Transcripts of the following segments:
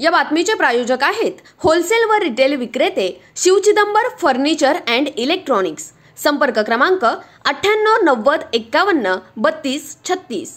या बातमीचे प्रायोजक आहेत होलसेल व रिटेल विक्रेते शिवचिदंबर फर्निचर अँड इलेक्ट्रॉनिक्स संपर्क क्रमांक अठ्ठ्याण्णव नव्वद एक्कावन्न बत्तीस छत्तीस.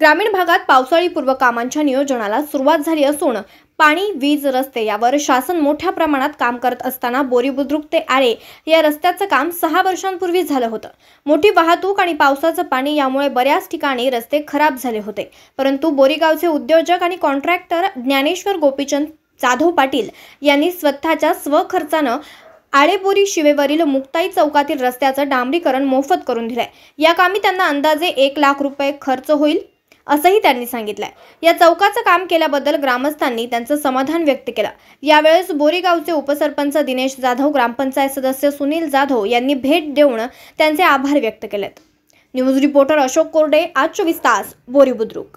ग्रामीण भागात पावसाळी पूर्व कामांच्या नियोजनाला सुरुवात झाली असून पाणी वीज रस्ते यावर शासन मोठ्या प्रमाणात काम करत असताना बोरी बुद्रुक ते आरे या रस्त्याचं काम सहा वर्षांपूर्वी झालं होतं. मोठी वाहतूक आणि पावसाचं पाणी यामुळे बऱ्याच ठिकाणी रस्ते खराब झाले होते. परंतु बोरीगावचे उद्योजक आणि कॉन्ट्रॅक्टर ज्ञानेश्वर गोपीचंद जाधव पाटील यांनी स्वतःच्या स्वखर्चानं आळेबोरी शिवेवरील मुक्ताई चौकातील रस्त्याचं डांबरीकरण मोफत करून दिलंय. या कामी त्यांना अंदाजे एक लाख रुपये खर्च होईल. असंही त्यांनी सांगितलंय. या चौकाचं काम केल्याबद्दल ग्रामस्थांनी त्यांचं समाधान व्यक्त केलं. यावेळेस बोरीगावचे उपसरपंच दिनेश जाधव ग्रामपंचायत सदस्य सुनील जाधव यांनी भेट देऊन त्यांचे आभार व्यक्त केलेत. न्यूज रिपोर्टर अशोक कोरडे आज चोवीस तास बोरी बुद्रुक.